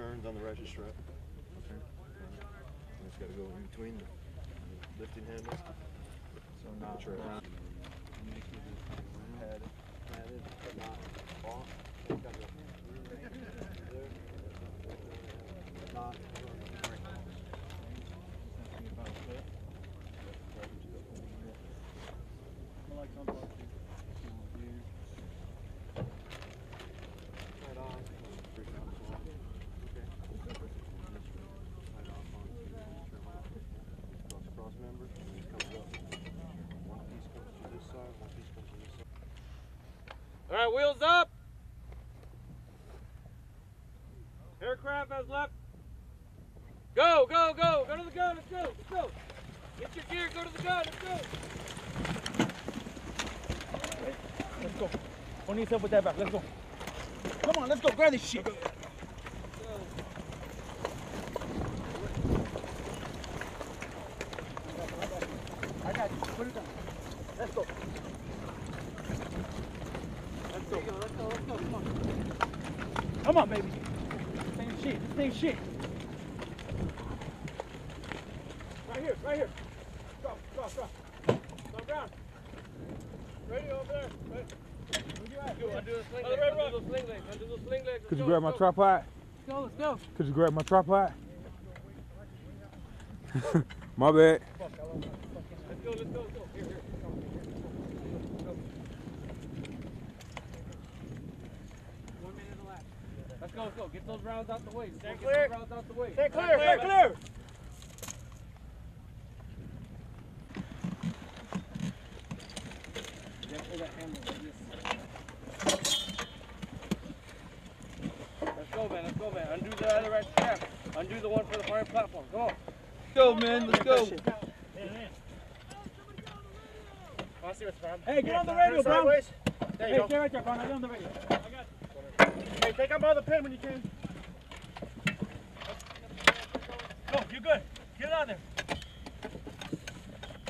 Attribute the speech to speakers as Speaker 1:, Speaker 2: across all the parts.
Speaker 1: two turns on the ratchet strap. It's got to go in between the lifting handles.
Speaker 2: So not
Speaker 1: Sure.
Speaker 2: not
Speaker 1: Padded, padded, but not off. Kind of. Not. Right on. Okay. Right off on cross cross member, and then it comes up. One piece comes to this side, one piece comes to this side.
Speaker 3: All right, wheels up. Aircraft has left. Go, go, go. Go to the gun. Let's go. Let's go. Get your gear. Go to the gun. Let's go.
Speaker 2: Let's go. One needs help with that back. Let's go. Come on, let's go. Grab this shit. I got you. Put it down. Let's go. Let's go. Let's go. Let's go. Come on. Come on, baby. Same shit. Same shit. Right here. Right here. Drop. Drop. Drop. Drop down. Ready over there. Right. Where you at?
Speaker 3: Do undo the sling legs.
Speaker 2: right,
Speaker 3: Undo
Speaker 2: right.
Speaker 3: the sling legs. Undo the sling legs.
Speaker 4: Could you grab my tripod?
Speaker 2: Let's go. Let's go.
Speaker 4: Could you grab my tripod? my bad.
Speaker 3: Let's go. Let's go. Let's go. Here, here. One minute left. Let's go. Let's go. Get those rounds out the way. Stay Get
Speaker 2: clear.
Speaker 3: those rounds out the way.
Speaker 2: Stay clear. Stay clear.
Speaker 3: Let's go, man. Let's go, man. Undo the other right strap. Undo the one for the fire platform. Come on.
Speaker 4: Go, man. Let's go.
Speaker 2: Hey, get on the radio, bro. There you hey, go. stay right there, Brown. Get on the radio. I got you. Hey, take out by the pin when you can. Go, you're good. Get on there.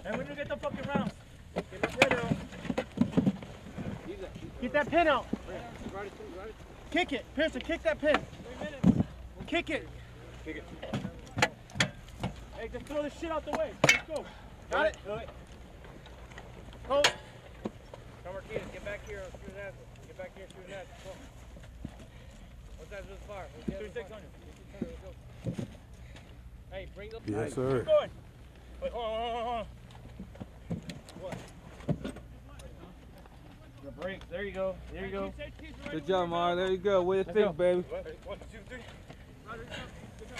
Speaker 2: And when you get the fucking rounds, get that pin out. Get that pin out. Kick it. Pearson, kick that pin. Kick it.
Speaker 1: Kick it.
Speaker 2: Hey, just throw this shit out the way. Let's go. Got it?
Speaker 3: Do it.
Speaker 2: Hold.
Speaker 3: Come Martinez, get back here shoot an answer. Get back here shoot answer. Come on. What's that this fire? What's the other
Speaker 2: Two six
Speaker 3: fire?
Speaker 2: on you.
Speaker 3: Let's go. Hey, bring the
Speaker 4: Yes,
Speaker 2: Keep
Speaker 4: sir.
Speaker 2: going. Wait, hold on, hold on, hold on.
Speaker 3: The brakes. There you go. There you go.
Speaker 4: Good job, Mar. There you go. Way to
Speaker 2: Let's
Speaker 4: think, baby.
Speaker 2: One, two, three.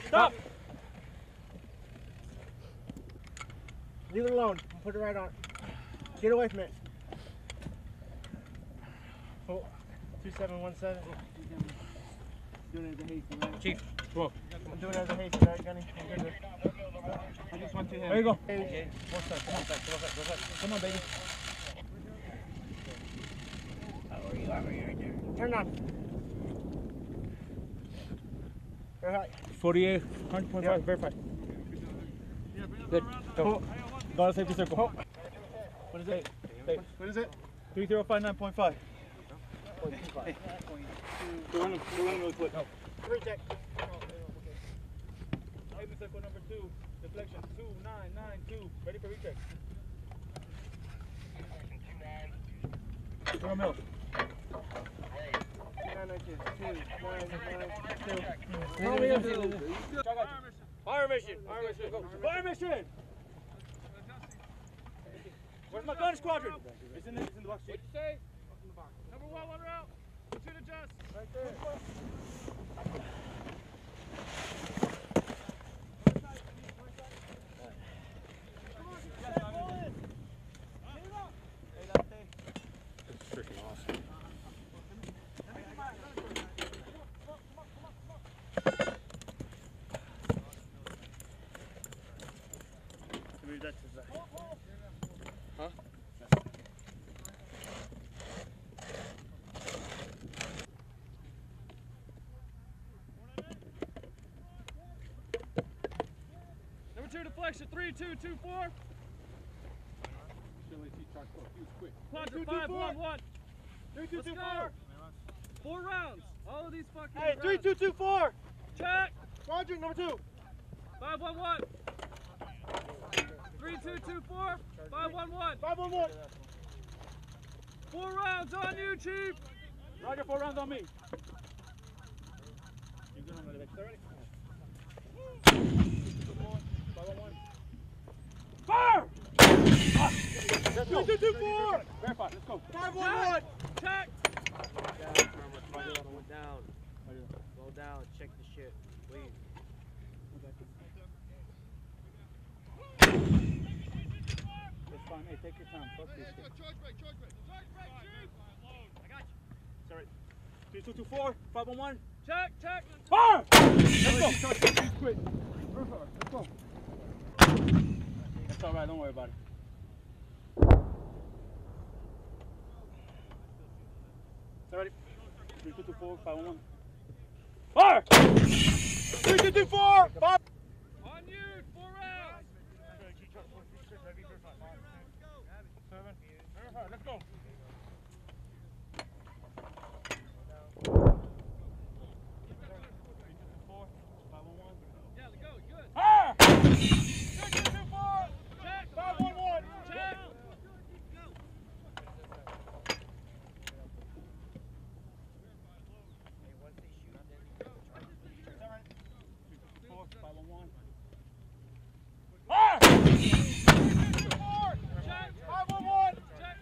Speaker 2: Stop. Leave it alone. Put it right on. Get away from it. Oh, 2717. Doing it as a right?
Speaker 3: Chief.
Speaker 2: I'm doing it as a hasty, right, Gunny? I just want hands. There you go.
Speaker 3: Okay. One side. Come on, side. Come on, side. Go side.
Speaker 2: Come on, baby. How are you Turn on. Very high.
Speaker 4: 48.
Speaker 2: 100.5, yeah. verify. Good. Go. Go to safety circle. What is it? What is it? 3059.5. Hey. Go run, go run really quick. No. Three check. Safety circle number two. Deflection 2992. Ready for recheck. Zero mil. 2992.
Speaker 3: Fire mission. Fire mission. Go.
Speaker 2: Fire mission! Where's my gunner's quadrant? It's in the, it's in the box.
Speaker 3: What'd you say?
Speaker 2: Number one, one
Speaker 3: Number two deflection. Three, two, two, four. Quad
Speaker 2: Two, two,
Speaker 3: five,
Speaker 2: four.
Speaker 3: one, one.
Speaker 2: Three, two,
Speaker 3: Let's
Speaker 2: two,
Speaker 3: go.
Speaker 2: four.
Speaker 3: Four rounds. All of these fucking.
Speaker 2: Hey, three,
Speaker 3: rounds.
Speaker 2: two, two, four.
Speaker 3: check.
Speaker 2: Quadrant number two.
Speaker 3: 511. 3224. 511.
Speaker 2: Five one one.
Speaker 3: Four rounds on you, Chief.
Speaker 2: Roger, four rounds on me. You good on the next ready? Five one one. Fire! Let's go. Two, two, four. Verify. Let's go. Five one one.
Speaker 3: Check.
Speaker 5: Slow down. Slow down. Go down, check the shit, please.
Speaker 2: It's fine. Hey, take your time. Fuck hey, this shit. Charge break, charge break. Charge break, shoot. I got you. Sorry. Three, two, two, four. Five one one.
Speaker 3: Check, check.
Speaker 2: Fire! Let's go. Quit. Let's go. That's all right. Don't worry about it. Ready? Three, two, two, four, five, one, one. Fire! Three, two, two, four, five.
Speaker 3: On you. Four rounds.
Speaker 2: Let's go.
Speaker 3: Yeah, go. Good.
Speaker 2: Fire! Three, two, two, four,
Speaker 3: Check.
Speaker 2: five, one, one.
Speaker 3: Check.
Speaker 2: Four, five, one, one. Fire! Three, two, two, four,
Speaker 3: Check.
Speaker 2: five, one, one.
Speaker 3: Check.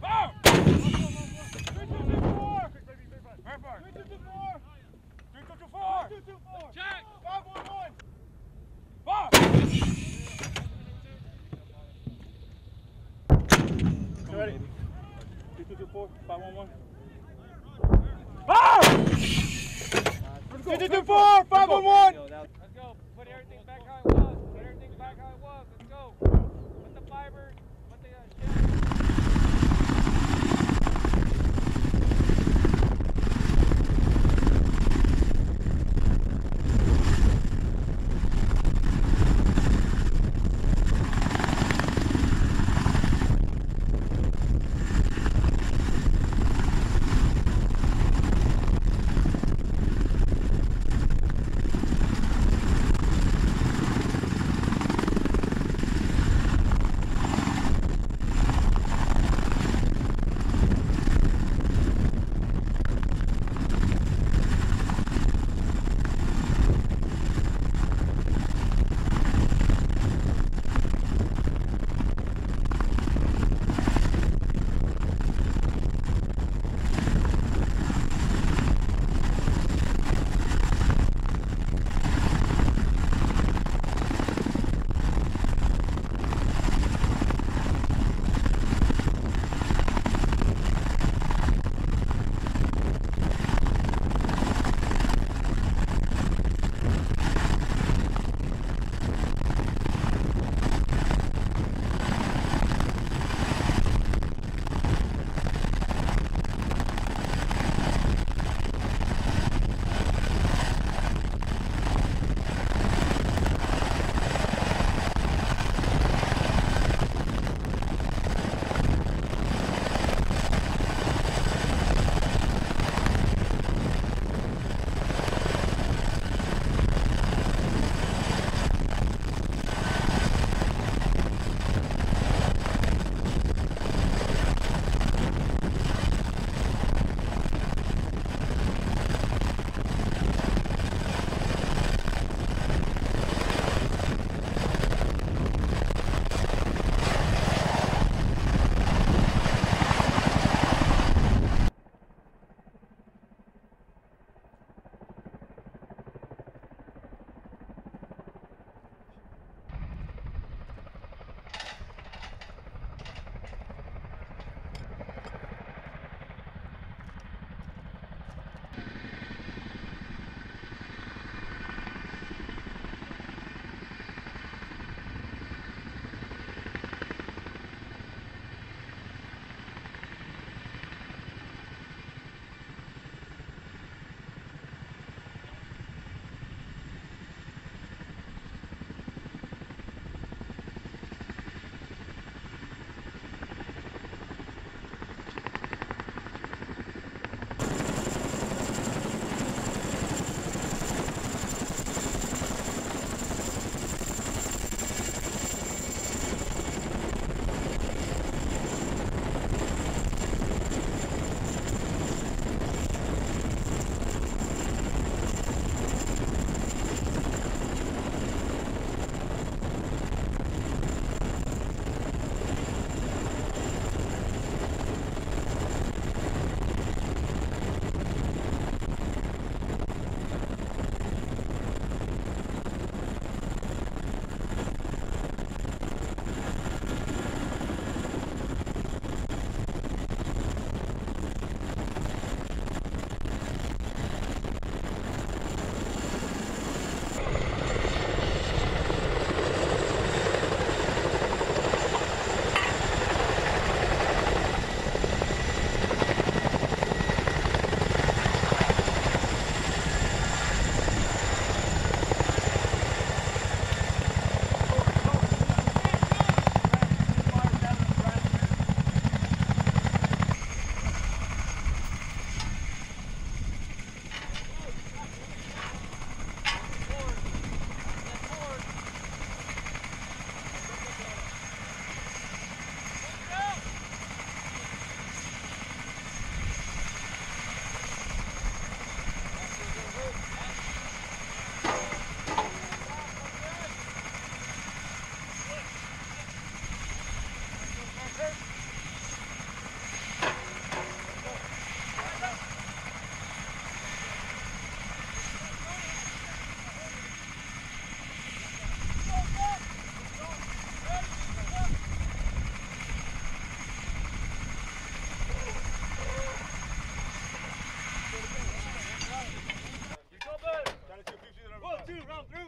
Speaker 2: Fire! Three, two, two, four. Three, two, two, four. Three, two, two, four. Three, two, two, four.
Speaker 3: Check.
Speaker 2: Five, one, one. Fire! You ready? Three, two, two, four. Five, one, one. Fire! Three, two, two, four. Five, one, one.
Speaker 3: Let's go. Put everything back how it was. Put everything back how it was. Let's go. Put